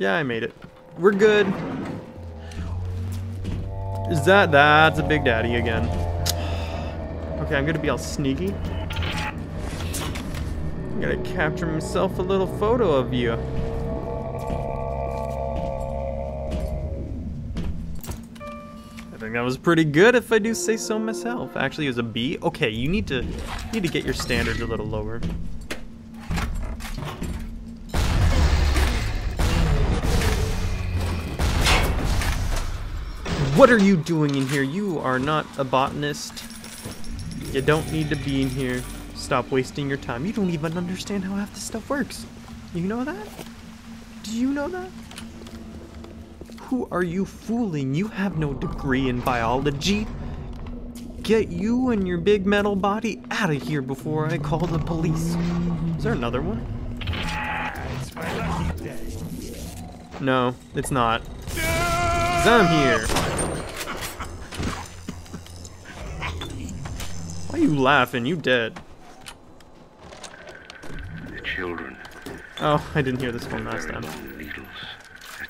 Yeah, I made it. We're good. Is that... That's a Big Daddy again. Okay, I'm gonna be all sneaky. I'm gonna capture myself a little photo of you. I think that was pretty good if I do say so myself. Actually, it was a B. Okay, you need to you need to get your standards a little lower. What are you doing in here? You are not a botanist. You don't need to be in here. Stop wasting your time. You don't even understand how half this stuff works. You know that? Do you know that? Who are you fooling? You have no degree in biology. Get you and your big metal body out of here before I call the police. Is there another one? No, it's not. 'Cause I'm here. Why are you laughing? You dead. The children. Oh, I didn't hear this one last time. long needles.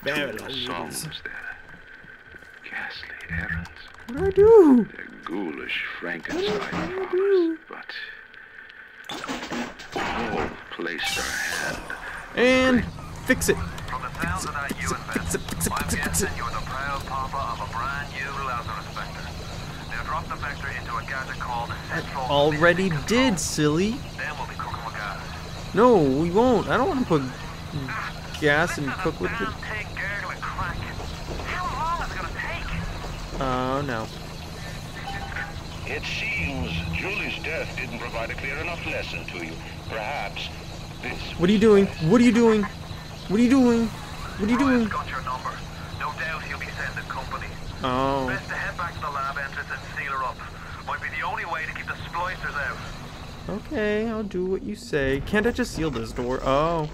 Very long needles. songs, ghastly errands. What do I do? They're ghoulish Frankenstein What do I farmers. But all placed our hand. And fix it. From the sounds of that you Fix it, fix it, I'm fix it, fix it. guessing you're the proud papa of a brand new Lazarus Vector. Now drop the Vector into a gadget called Central Already Limit did, Control. silly. Then we'll be cooking with gas. No, we won't. I don't want to put gas and Listen to cook with that it. damn thing gurgling crack. How long is it gonna take? Oh, no. It seems Julie's death didn't provide a clear enough lesson to you. Perhaps this. What are you doing? What are you doing? What are you doing? What are you doing? got your number. No doubt he'll be sending company. Oh. Best to head back to the lab entrance and seal her up. Might be the only way to keep the splicers out. Okay, I'll do what you say. Can't I just seal this door? Oh.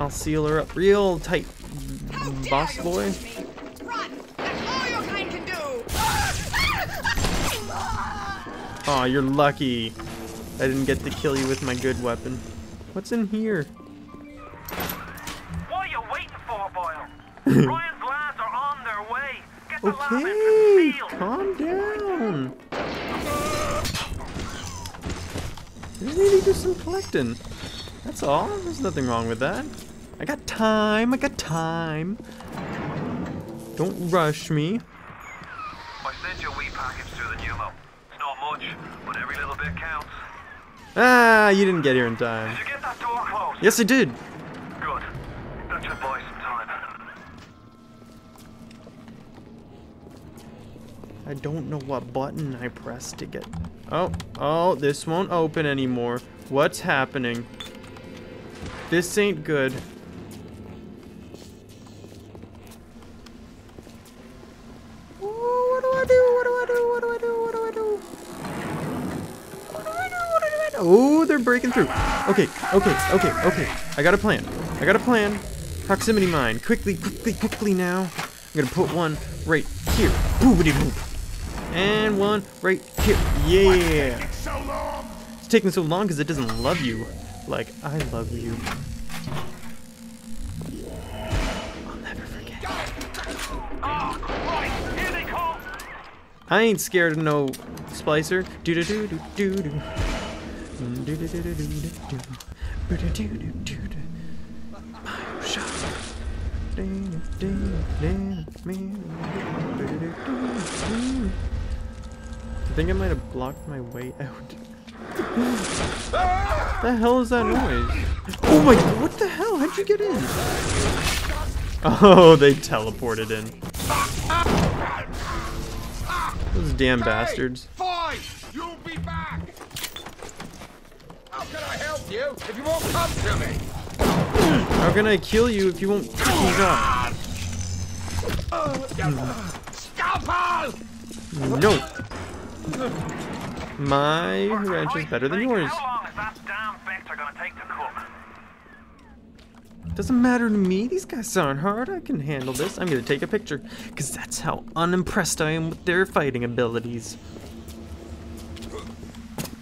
I'll seal her up real tight, boss boy. touch me? Run! That's all your kind can do! Aw, you're lucky. I didn't get to kill you with my good weapon. What's in here? Okay, calm down. Just need to do some collecting. That's all. There's nothing wrong with that. I got time. I got time. Don't rush me. I sent you a wee package through the. It's not much, but every little bit counts. Ah, you didn't get here in time. Did you get that door closed? Yes, I did. Good. That should buy some time. I don't know what button I pressed to get. Oh, oh, this won't open anymore. What's happening? This ain't good. Ooh, What do I do? What do I do? What do I do? What do I do? What do I do? What do I do? Oh, they're breaking through. Okay, okay, okay, okay. I got a plan. I got a plan. Proximity mine. Quickly, quickly, quickly now. I'm gonna put one right here. Boobity boop. And one right here. Yeah. It's taking so long because it doesn't love you like I love you. I ain't scared of no splicer. Do do do do. Do do do do do do do. Do do do do do do. Bioshock. Ding, ding, ding, ding, do, do, do, do. I think I might have blocked my way out. the hell is that noise? Oh my god, what the hell? How'd you get in? Oh, they teleported in. Those damn bastards. Fine. You'll be back. How can I help you if you won't come to me? How can I kill you if you won't pick me up? Scalpel! No. My wrench is better than yours. How long is that damn vector gonna take to cook? Doesn't matter to me. These guys aren't hard. I can handle this. I'm gonna take a picture. Because that's how unimpressed I am with their fighting abilities.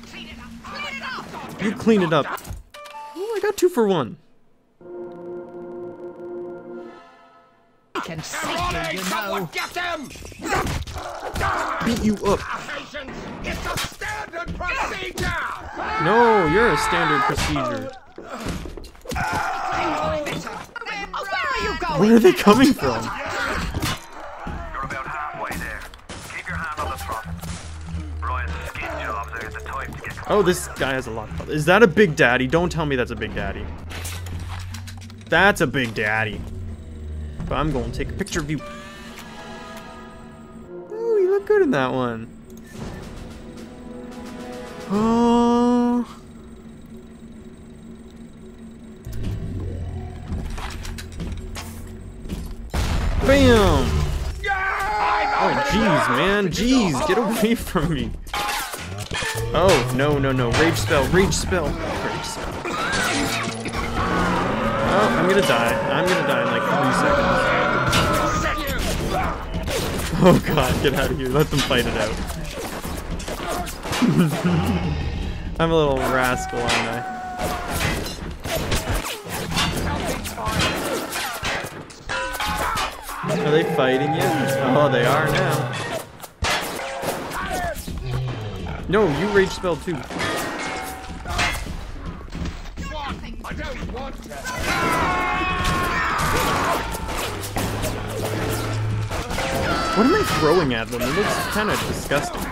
Clean it up! Clean it up! You clean it up. Oh, I got two for one. I can see you, Ronnie, you know. get him! Beat you up. Patience! It's a standard procedure! No, you're a standard procedure. Where are you going? Where are they coming from? You're about halfway there. Keep your hand on the throttle. Ryan's skin jobs are the type to get Oh, this guy has a lot of. Is that a big daddy? Don't tell me that's a big daddy. That's a big daddy. But I'm going to take a picture of you. Oh, you look good in that one. Oh. Bam! Oh, jeez, man. Jeez, get away from me. Oh, no, no, no. Rage spell, rage spell. Rage spell. Oh, I'm gonna die. I'm gonna die in like three seconds. Oh god, get out of here. Let them fight it out. I'm a little rascal, aren't I? Are they fighting you? Oh, they are now. No, you rage spell too. What am I throwing at them? It looks kind of disgusting.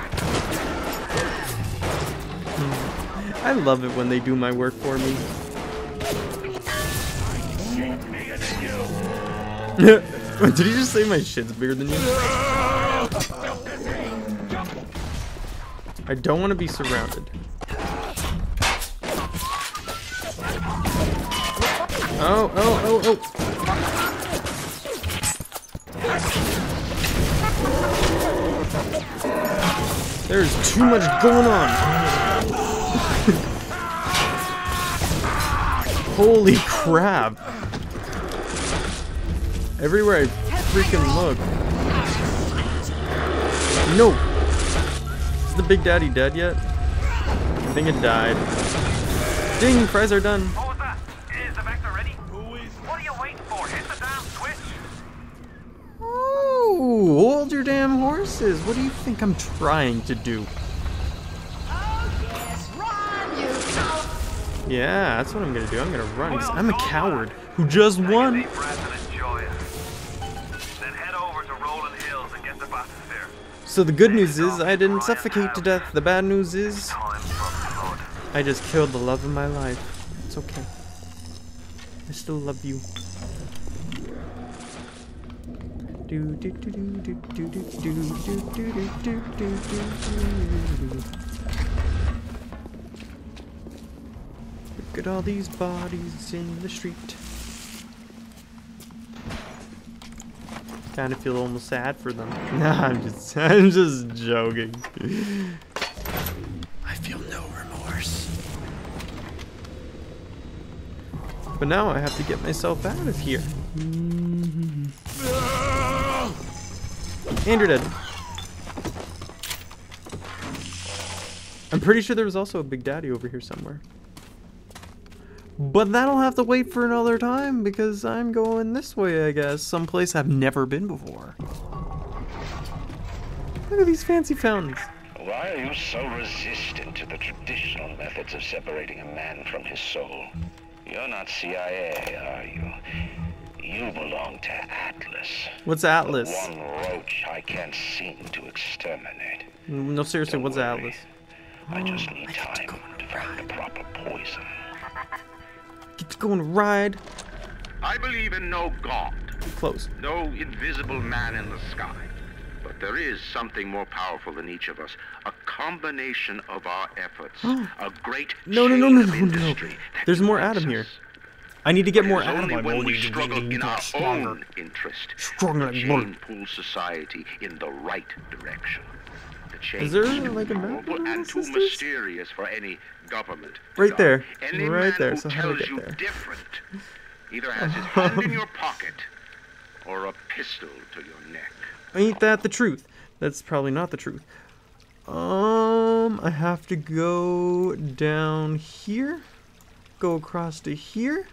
I love it when they do my work for me. Did he just say my shit's bigger than you? I don't want to be surrounded. Oh, oh, oh, oh. There's too much going on. Holy crap. Everywhere I freaking look. No. Is the Big Daddy dead yet? I think it died. Ding, fries are done. What was that? Is the vector ready? What are you waiting for? Hit the damn switch. Oh, hold your damn horses. What do you think I'm trying to do? Yeah, that's what I'm gonna do. I'm gonna run. 'cause I'm a coward who just won. Deep breath and enjoy it. Then head over to Rolling Hills and get the bathysphere. So the good news is I didn't suffocate to death. The bad news is Time for blood. I just killed the love of my life. It's okay. I still love you. Do do do do do do do do do do do do do Look at all these bodies in the street. Kind of feel almost sad for them. Nah, I'm just, I'm just joking. I feel no remorse. But now I have to get myself out of here. And you're dead. I'm pretty sure there was also a Big Daddy over here somewhere. But that'll have to wait for another time because I'm going this way, I guess. Someplace I've never been before. Look at these fancy fountains. Why are you so resistant to the traditional methods of separating a man from his soul? You're not CIA, are you? You belong to Atlas. What's Atlas? The one roach I can't seem to exterminate. No, seriously, Don't what's worry. Atlas? I just need time to find the proper poison. Get to go and ride. I believe in no god, Close. no invisible man in the sky. But there is something more powerful than each of us. A combination of our efforts. Oh. a great No, no, no, chain no, of no, no. industry that There's more Adam here. I need to get It more is Adam. only when we struggle in our stronger. own interest Stronger that the like chain pulls society in the right direction. Chain Is there, like, a map and too mysterious for any government. Right there. Any Right there. So how do I get there? different either has his hand in your pocket or a pistol to your neck. Ain't that the truth? That's probably not the truth. Um, I have to go down here. go across to here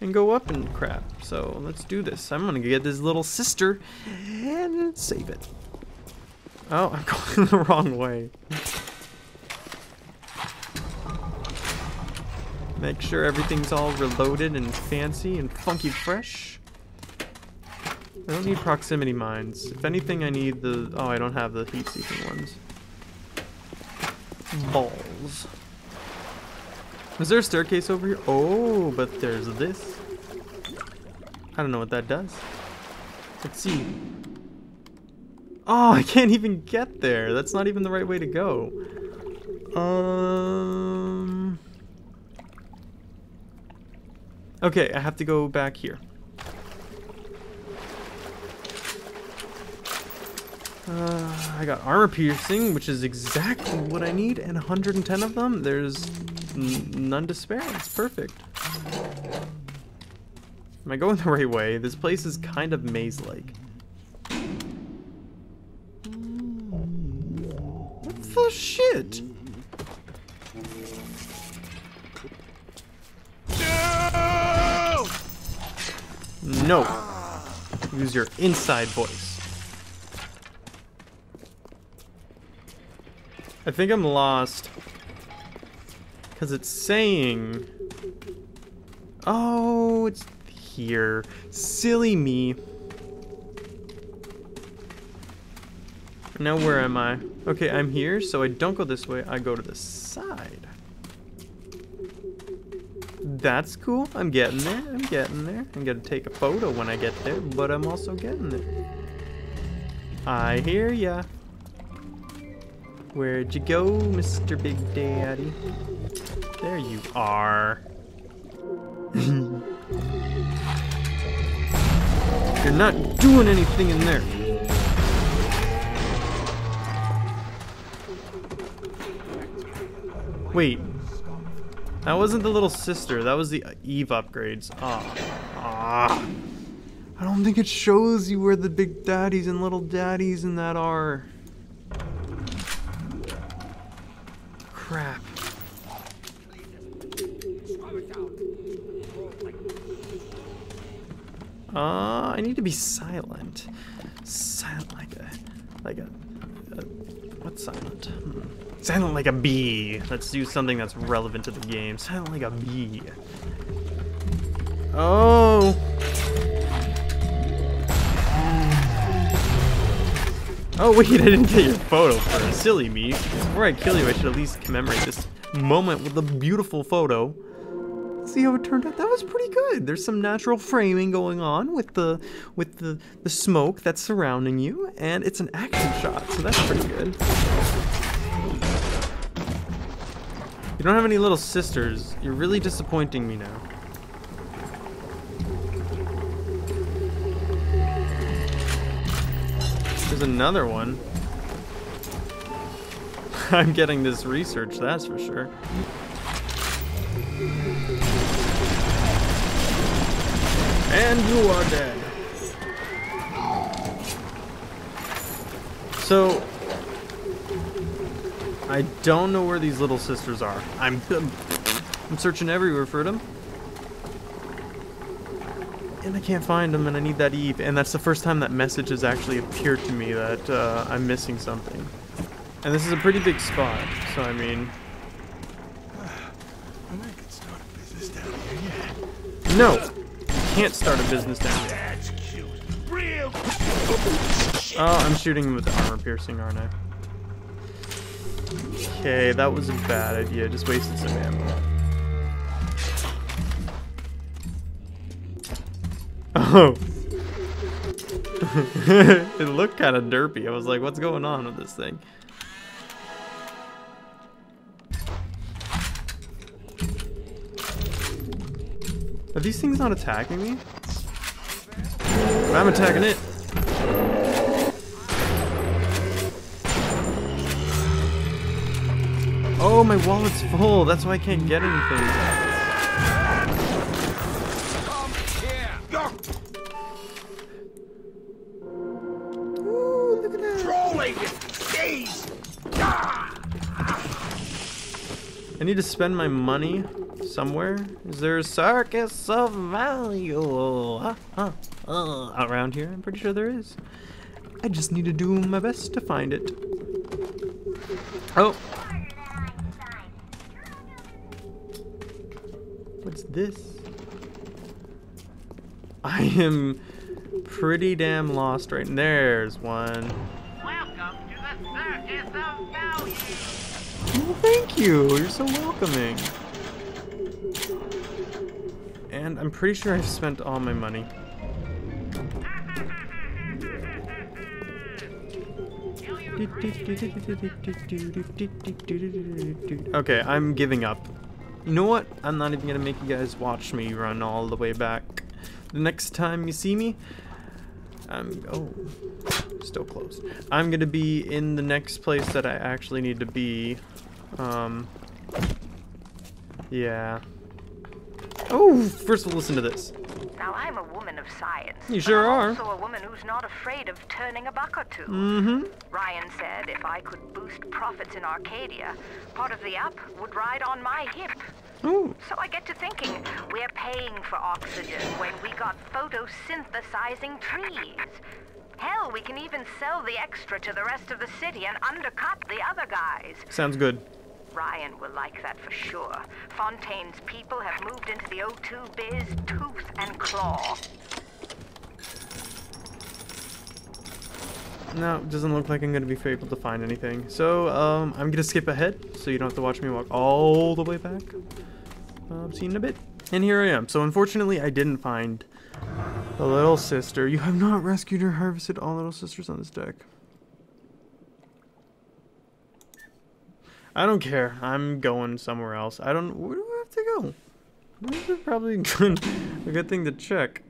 and go up and crap. So let's do this. I'm gonna get this little sister and save it. Oh, I'm going the wrong way. Make sure everything's all reloaded and fancy and funky fresh. I don't need proximity mines. If anything, I need the... Oh, I don't have the heat-seeking ones. Balls. Is there a staircase over here? Oh, but there's this. I don't know what that does. Let's see. Oh, I can't even get there. That's not even the right way to go. Um... Okay, I have to go back here. Uh, I got armor piercing, which is exactly what I need, and 110 of them. There's none to spare. It's perfect. Am I going the right way? This place is kind of maze-like. The shit? No! Use your inside voice. I think I'm lost. Because it's saying... Oh, it's here. Silly me. Now where am I? Okay, I'm here, so I don't go this way. I go to the side. That's cool. I'm getting there. I'm getting there. I'm gonna take a photo when I get there, but I'm also getting there. I hear ya. Where'd you go, Mr. Big Daddy? There you are. You're not doing anything in there. Wait. That wasn't the little sister. That was the Eve upgrades. Ah. Ah. I don't think it shows you where the big daddies and little daddies and that are. Crap. Uh, I need to be silent. Silent like a, like a, a what's silent? Hmm. Silent like a bee. Let's do something that's relevant to the game. Silent like a bee. Oh. Oh wait, I didn't get your photo first. Silly me. Before I kill you, I should at least commemorate this moment with a beautiful photo. See how it turned out? That was pretty good. There's some natural framing going on with the with the, the smoke that's surrounding you, and it's an action shot, so that's pretty good. You don't have any little sisters. You're really disappointing me now. There's another one. I'm getting this research, that's for sure. And you are dead. So, I don't know where these little sisters are. I'm, I'm searching everywhere for them. And I can't find them, and I need that Eve. And that's the first time that message has actually appeared to me that uh, I'm missing something. And this is a pretty big spot, so I mean... I could start a business down here, yeah. No! You can't start a business down here. That's cute. Real Oh, I'm shooting him with the armor piercing, aren't I? Okay, that was a bad idea. Just wasted some ammo. Oh. it looked kind of derpy. I was like, what's going on with this thing? Are these things not attacking me? I'm attacking it. Oh, my wallet's full. That's why I can't get anything. Ooh, look at that. trolling. Jeez. I need to spend my money somewhere? Is there a circus of value uh, uh, uh, around here? I'm pretty sure there is. I just need to do my best to find it. Oh! What's this? I am pretty damn lost right now. There's one. Welcome to the circus of value. Well, thank you. You're so welcoming. And I'm pretty sure I've spent all my money. Okay, I'm giving up. You know what? I'm not even gonna make you guys watch me run all the way back. The next time you see me, I'm oh still closed. I'm gonna be in the next place that I actually need to be. Um Yeah. Oh, first of all, listen to this. Now, I'm a woman of science. You sure are. also a woman who's not afraid of turning a buck or 2 Mm-hmm. Ryan said if I could boost profits in Arcadia, part of the app would ride on my hip. Oh, So I get to thinking, we're paying for oxygen when we got photosynthesizing trees. Hell, we can even sell the extra to the rest of the city and undercut the other guys. sounds good. Ryan will like that for sure. Fontaine's people have moved into the O2 biz tooth and claw. No, doesn't look like I'm gonna be able to find anything. So, um, I'm gonna skip ahead, so you don't have to watch me walk all the way back. See you in a bit. And here I am. So, unfortunately, I didn't find the little sister. You have not rescued or harvested all little sisters on this deck. I don't care. I'm going somewhere else. I don't. Where do I have to go? This is probably a good, a good thing to check.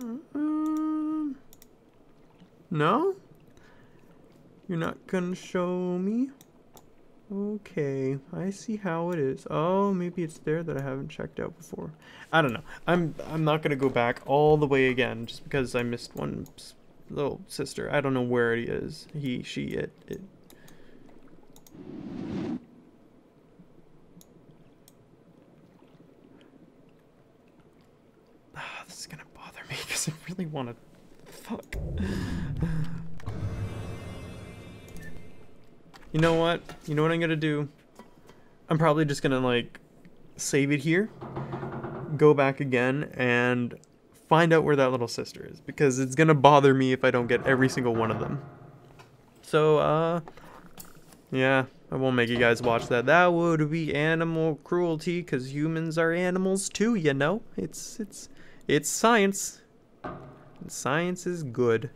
Um, no? You're not gonna show me? Okay, I see how it is. Oh, maybe it's there that I haven't checked out before. I don't know. I'm I'm not gonna go back all the way again just because I missed one little sister. I don't know where it is. He, she, it, it. Ah, this is gonna bother me because I really want to. Fuck. You know what? You know what I'm gonna do? I'm probably just gonna like save it here, go back again, and find out where that little sister is because it's gonna bother me if I don't get every single one of them. So, uh, yeah, I won't make you guys watch that. That would be animal cruelty because humans are animals too, you know? It's, it's, it's science. And science is good.